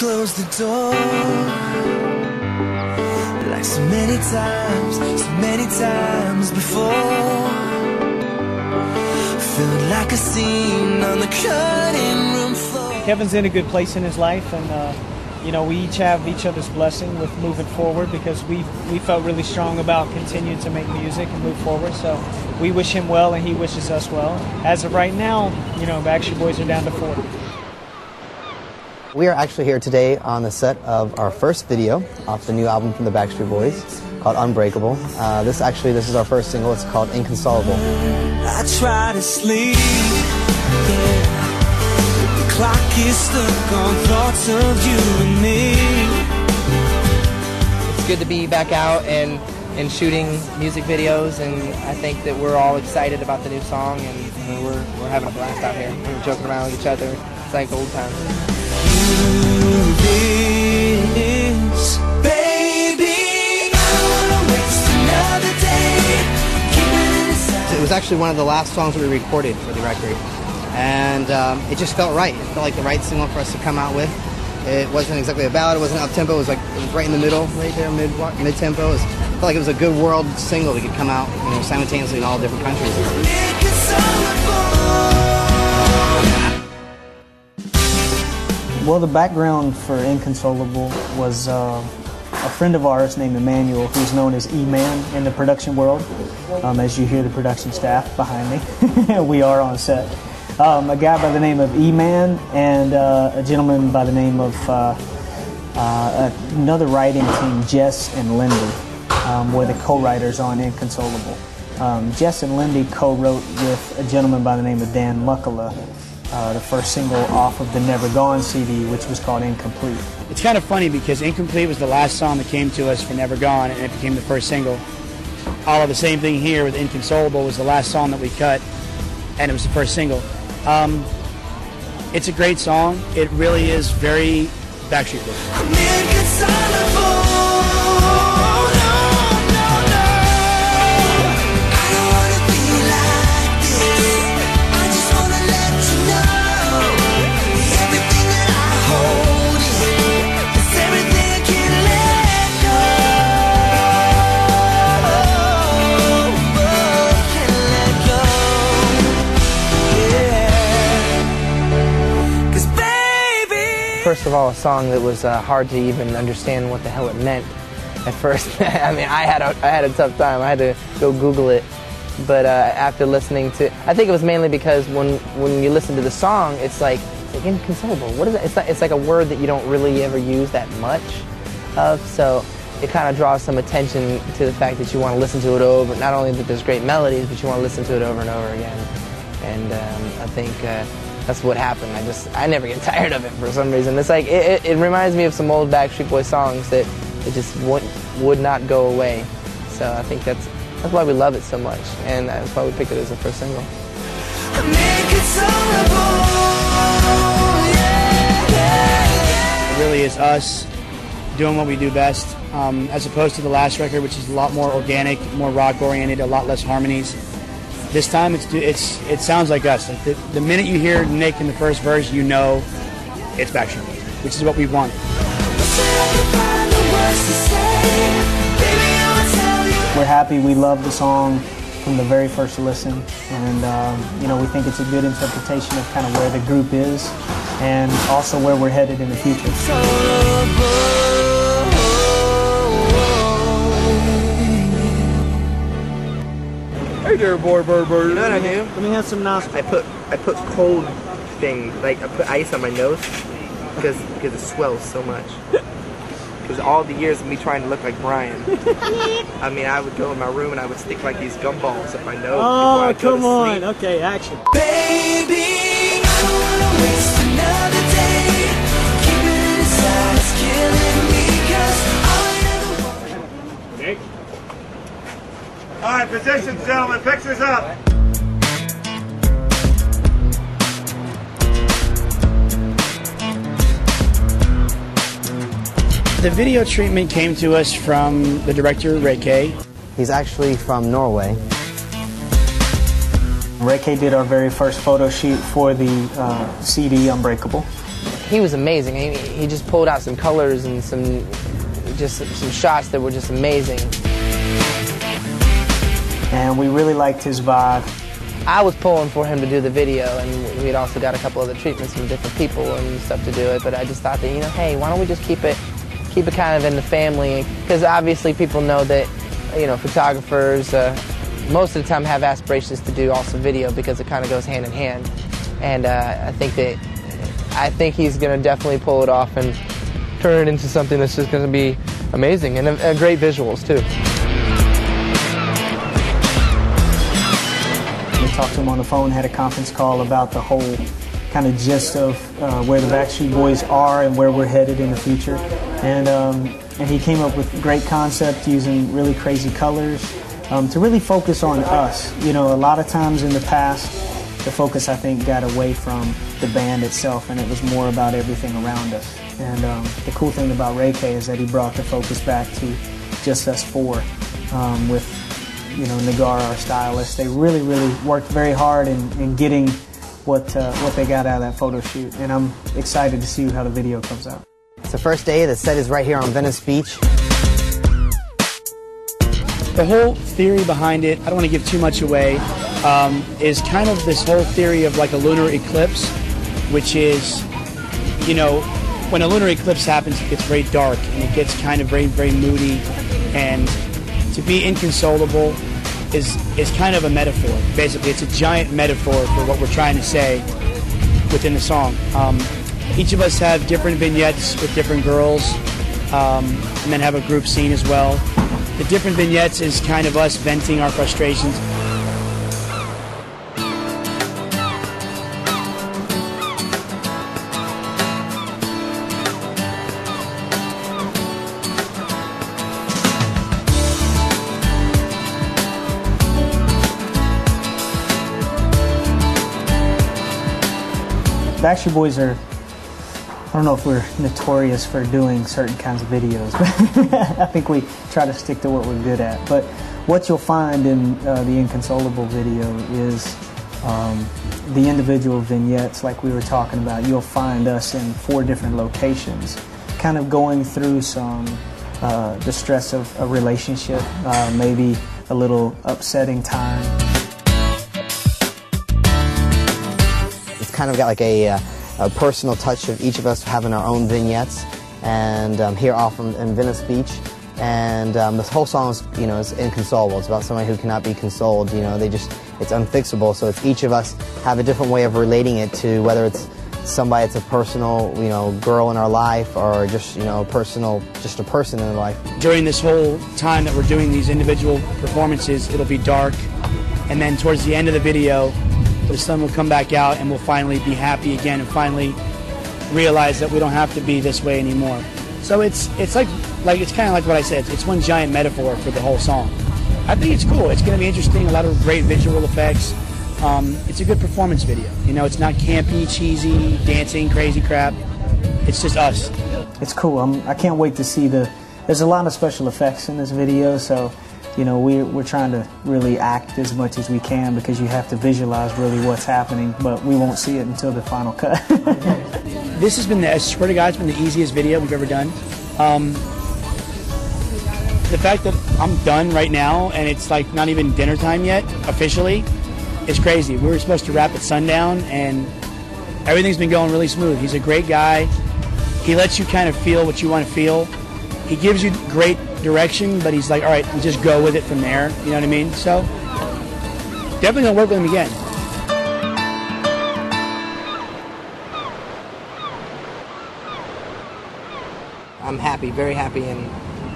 close the door like so many times, so many times before. Like a scene on the cutting room floor. Kevin's in a good place in his life, and uh, you know we each have each other's blessing with moving forward because we we felt really strong about continuing to make music and move forward. So we wish him well, and he wishes us well. As of right now, you know, Backstreet Boys are down to four. We are actually here today on the set of our first video off the new album from the Backstreet Boys called Unbreakable. Uh, this actually, this is our first single. It's called Inconsolable. I try to sleep. Yeah. The clock is stuck on thoughts of you and me. It's good to be back out and, and shooting music videos, and I think that we're all excited about the new song, and, and we're, we're having a blast out here. We're joking around with each other. It's like old times. It was actually one of the last songs we recorded for the record, and um, it just felt right. It felt like the right single for us to come out with. It wasn't exactly a ballad. It wasn't up tempo. It was like it was right in the middle, right there, mid mid tempo. It was, felt like it was a good world single that could come out, you know, simultaneously in all different countries. Well, the background for Inconsolable was uh, a friend of ours named Emmanuel, who's known as E-Man in the production world. Um, as you hear the production staff behind me, we are on set. Um, a guy by the name of E-Man and uh, a gentleman by the name of uh, uh, another writing team, Jess and Lindy, um, were the co-writers on Inconsolable. Um, Jess and Lindy co-wrote with a gentleman by the name of Dan Muckala, uh, the first single off of the Never Gone CD, which was called Incomplete. It's kind of funny because Incomplete was the last song that came to us for Never Gone, and it became the first single. All of the same thing here with Inconsolable was the last song that we cut, and it was the first single. Um, it's a great song. It really is very Backstreet Boys. First of all, a song that was uh, hard to even understand what the hell it meant at first. I mean, I had a, I had a tough time. I had to go Google it. But uh, after listening to, I think it was mainly because when when you listen to the song, it's like, it's like inconsolable. What is that? It's, not, it's like a word that you don't really ever use that much of. So it kind of draws some attention to the fact that you want to listen to it over. Not only that there's great melodies, but you want to listen to it over and over again. And um, I think uh, that's what happened. I just I never get tired of it for some reason. It's like it, it, it reminds me of some old Backstreet Boy songs that it just would would not go away. So I think that's that's why we love it so much, and that's why we picked it as the first single. It really is us doing what we do best, um, as opposed to the last record, which is a lot more organic, more rock oriented, a lot less harmonies. This time, it's it's it sounds like us. Like the, the minute you hear Nick in the first verse, you know it's Backstreet Boys, which is what we want. We're happy. We love the song from the very first listen, and um, you know we think it's a good interpretation of kind of where the group is, and also where we're headed in the future. Hey there, boy, bird, bird. You know what I do? Let me have some nostrils. I put I put cold thing like I put ice on my nose because because it swells so much. Because all the years of me trying to look like Brian, I mean, I would go in my room and I would stick like these gumballs up my nose. Oh, I'd go come to on. sleep. Okay, action. Baby, All right, positions, gentlemen. Pictures up. The video treatment came to us from the director Ray Kay. He's actually from Norway. Ray Kay did our very first photo shoot for the uh, CD Unbreakable. he was amazing. He, he just pulled out some colors and some just some shots that were just amazing. And we really liked his vibe. I was pulling for him to do the video, and we'd also got a couple other treatments from different people and stuff to do it. But I just thought that you know, hey, why don't we just keep it, keep it kind of in the family? Because obviously people know that, you know, photographers uh, most of the time have aspirations to do also video because it kind of goes hand in hand. And uh, I think that I think he's going to definitely pull it off and turn it into something that's just going to be amazing and great visuals too. Talked to him on the phone, had a conference call about the whole kind of gist of uh, where the Backstreet Boys are and where we're headed in the future. And, um, and he came up with great concept using really crazy colors um, to really focus on us. You know, a lot of times in the past, the focus I think got away from the band itself and it was more about everything around us. And um, the cool thing about Ray Kay is that he brought the focus back to just us four um, with you know, Nagar, our stylist, they really, really worked very hard in, in getting what uh, what they got out of that photo shoot, and I'm excited to see how the video comes out. It's the first day. The set is right here on Venice Beach. The whole theory behind it, I don't want to give too much away, um, is kind of this whole theory of like a lunar eclipse, which is, you know, when a lunar eclipse happens, it gets very dark and it gets kind of very, very moody. And to be inconsolable is, is kind of a metaphor. Basically, it's a giant metaphor for what we're trying to say within the song. Um, each of us have different vignettes with different girls, um, and then have a group scene as well. The different vignettes is kind of us venting our frustrations. Backstreet Boys are, I don't know if we're notorious for doing certain kinds of videos, but I think we try to stick to what we're good at. But what you'll find in uh, the Inconsolable video is um, the individual vignettes, like we were talking about. You'll find us in four different locations, kind of going through some uh, the stress of a relationship, uh, maybe a little upsetting time. Kind of got like a, uh, a personal touch of each of us having our own vignettes. And um, here off in, in Venice Beach. And um, this whole song is, you know, is inconsolable. It's about somebody who cannot be consoled. You know, they just, it's unfixable. So it's each of us have a different way of relating it to whether it's somebody it's a personal, you know, girl in our life or just, you know, personal, just a person in our life. during this whole time that we're doing these individual performances, it'll be dark. And then towards the end of the video, the sun will come back out and we'll finally be happy again and finally realize that we don't have to be this way anymore. So it's it's like like it's kind of like what I said. It's one giant metaphor for the whole song. I think it's cool. It's going to be interesting. A lot of great visual effects. Um, it's a good performance video. You know, it's not campy, cheesy, dancing, crazy crap. It's just us. it's cool. I'm, I can't wait to see the. There's a lot of special effects in this video, so you know we we're trying to really act as much as we can because you have to visualize really what's happening, but we won't see it until the final cut. This has been, the, I swear to God, it's been the easiest video we've ever done. Um, the fact that I'm done right now and it's like not even dinner time yet, officially, is crazy. We were supposed to wrap at sundown and everything's been going really smooth. He's a great guy. He lets you kind of feel what you want to feel. He gives you great direction, but he's like, all right, just go with it from there. You know what I mean? So, definitely gonna work with him again. I'm happy, very happy, and,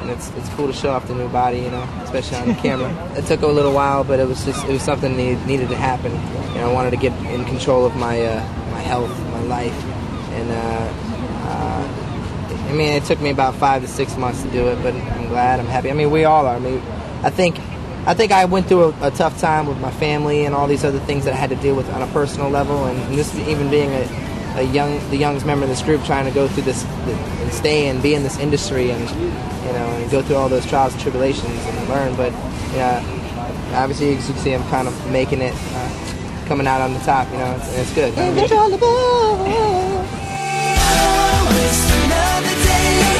and it's it's cool to show off the new body, you know, especially on the camera. It took a little while, but it was just it was something that needed to happen. You know, I wanted to get in control of my uh, my health, my life, and uh, mean, it took me about five to six months to do it, but I'm glad, I'm happy. I mean, we all are. I mean, I think. I think I went through a, a tough time with my family and all these other things that I had to deal with on a personal level, and, and this even being a, a young, the youngest member of this group, trying to go through this and stay and be in this industry, and you know, and go through all those trials and tribulations and learn. But yeah, obviously, as you can see, I'm kind of making it, uh, coming out on the top. You know, it's good always another day.